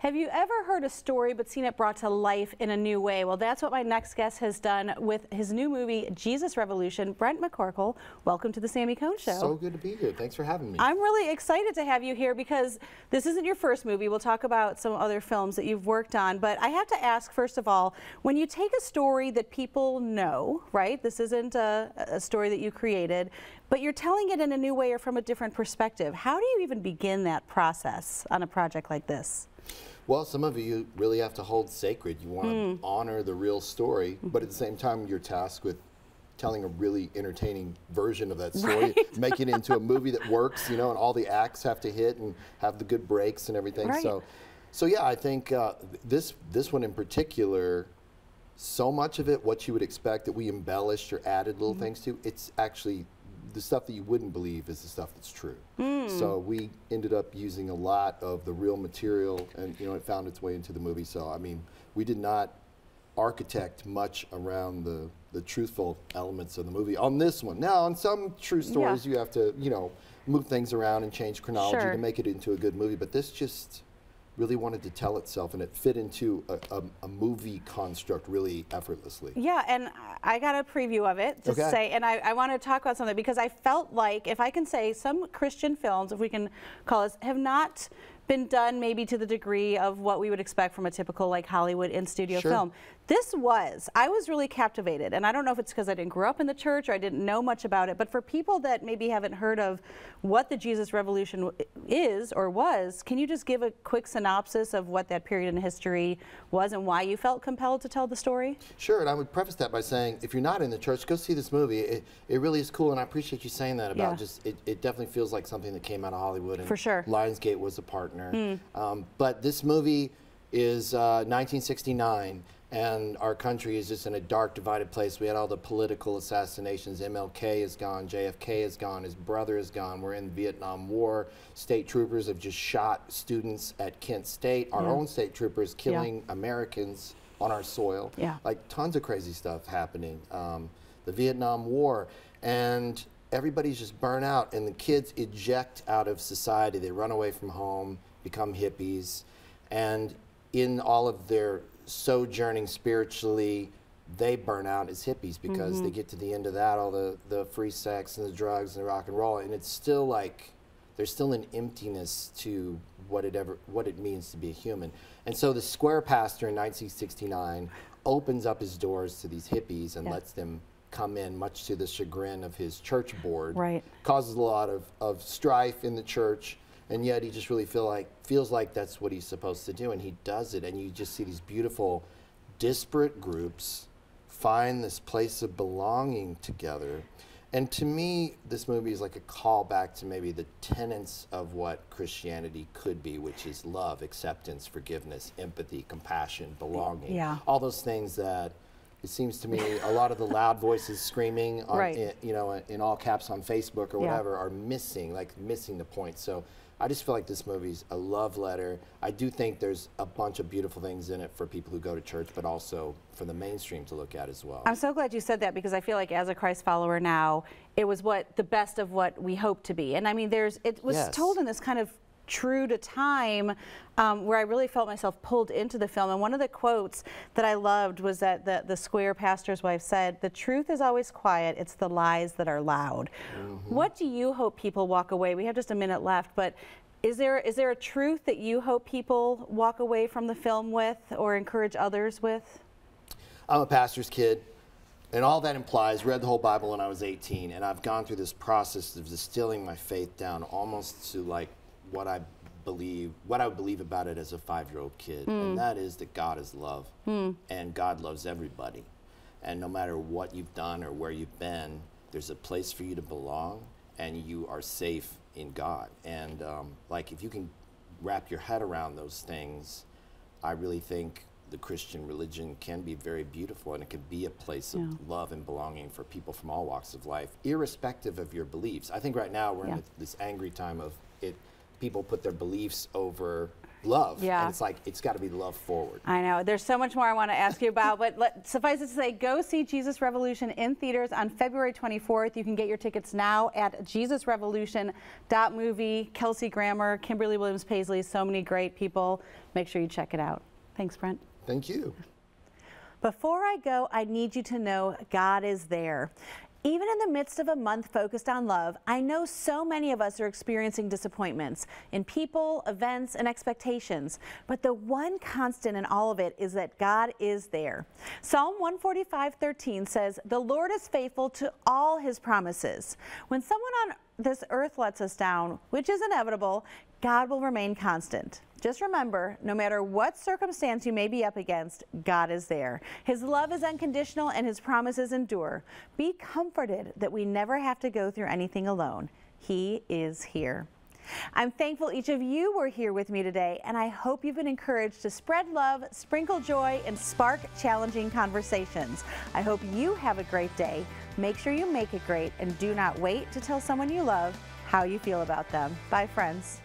Have you ever heard a story but seen it brought to life in a new way? Well, that's what my next guest has done with his new movie, Jesus Revolution. Brent McCorkle, welcome to the Sami Cone Show. So good to be here. Thanks for having me. I'm really excited to have you here because this isn't your first movie. We'll talk about some other films that you've worked on, but I have to ask, first of all, when you take a story that people know, right? This isn't a, a story that you created, but you're telling it in a new way or from a different perspective. How do you even begin that process on a project like this? Well, some of you really have to hold sacred. You want mm. to honor the real story, but at the same time, you're tasked with telling a really entertaining version of that story, right. make it into a movie that works, you know, and all the acts have to hit and have the good breaks and everything. Right. So, so yeah, I think uh, this this one in particular, so much of it, what you would expect that we embellished or added little mm -hmm. things to, it's actually the stuff that you wouldn't believe is the stuff that's true. Mm. So we ended up using a lot of the real material, and you know it found its way into the movie. So I mean, we did not architect much around the the truthful elements of the movie on this one. Now, on some true stories, yeah. you have to you know move things around and change chronology sure. to make it into a good movie. But this just really wanted to tell itself and it fit into a, a, a, movie construct really effortlessly. Yeah, and I got a preview of it to okay. say, and I, I want to talk about something because I felt like, if I can say, some Christian films, if we can call us, have not been done maybe to the degree of what we would expect from a typical like Hollywood in studio sure. film. This was, I was really captivated. And I don't know if it's because I didn't grow up in the church or I didn't know much about it, but for people that maybe haven't heard of what the Jesus Revolution is or was, can you just give a quick synopsis of what that period in history was and why you felt compelled to tell the story? Sure, and I would preface that by saying, if you're not in the church, go see this movie. It, it really is cool, and I appreciate you saying that about yeah. just, it, it definitely feels like something that came out of Hollywood. And for sure. Lionsgate was a partner. Mm. Um, but this movie is uh, 1969 and our country is just in a dark, divided place. We had all the political assassinations. MLK is gone, JFK is gone, his brother is gone. We're in the Vietnam War. State troopers have just shot students at Kent State. Our yeah. own state troopers killing yeah. Americans on our soil. Yeah. Like tons of crazy stuff happening. Um, the Vietnam War. And everybody's just burnt out, and the kids eject out of society. They run away from home, become hippies. And in all of their sojourning spiritually, they burn out as hippies because mm -hmm. they get to the end of that, all the, the free sex and the drugs and the rock and roll, and it's still like there's still an emptiness to what it ever what it means to be a human. And so the square pastor in 1969 opens up his doors to these hippies and yeah. lets them come in, much to the chagrin of his church board. Right. Causes a lot of, of strife in the church and yet he just really feel like feels like that's what he's supposed to do and he does it and you just see these beautiful disparate groups find this place of belonging together and to me this movie is like a callback to maybe the tenets of what christianity could be which is love acceptance forgiveness empathy compassion belonging yeah. all those things that it seems to me a lot of the loud voices screaming on, right. in, you know in all caps on facebook or whatever yeah. are missing like missing the point so I just feel like this movie's a love letter. I do think there's a bunch of beautiful things in it for people who go to church, but also for the mainstream to look at as well. I'm so glad you said that because I feel like as a Christ follower now, it was what the best of what we hope to be. And I mean, there's it was yes. told in this kind of true to time um, where I really felt myself pulled into the film. And one of the quotes that I loved was that the, the square pastor's wife said, the truth is always quiet, it's the lies that are loud. Mm -hmm. What do you hope people walk away? We have just a minute left, but is there, is there a truth that you hope people walk away from the film with or encourage others with? I'm a pastor's kid. And all that implies, read the whole Bible when I was 18, and I've gone through this process of distilling my faith down almost to like what I believe, what I believe about it as a five-year-old kid, mm. and hmm. that is that God is love, mm. and God loves everybody, and no matter what you've done or where you've been, there's a place for you to belong, and you are safe in God. And um, like if you can wrap your head around those things, I really think the Christian religion can be very beautiful and it can be a place of love and belonging for people from all walks of life, irrespective of your beliefs. I think right now we're yeah. in this angry time of it people put their beliefs over love. Yeah. And it's like, it's got to be love forward. I know. There's so much more I want to ask you about, but let, suffice it to say, go see Jesus Revolution in theaters on February 24th. You can get your tickets now at jesusrevolution.movie. Kelsey Grammer, Kimberly Williams Paisley, so many great people. Make sure you check it out. Thanks, Brent. Thank you. Before I go, I need you to know God is there. Even in the midst of a month focused on love, I know so many of us are experiencing disappointments in people, events, and expectations. But the one constant in all of it is that God is there. Psalm 145:13 says, "The Lord is faithful to all his promises." When someone on this earth lets us down, which is inevitable, God will remain constant. Just remember, no matter what circumstance you may be up against, God is there. His love is unconditional and his promises endure. Be comforted that we never have to go through anything alone. He is here. I'm thankful each of you were here with me today, and I hope you've been encouraged to spread love, sprinkle joy, and spark challenging conversations. I hope you have a great day. Make sure you make it great, and do not wait to tell someone you love how you feel about them. Bye, friends.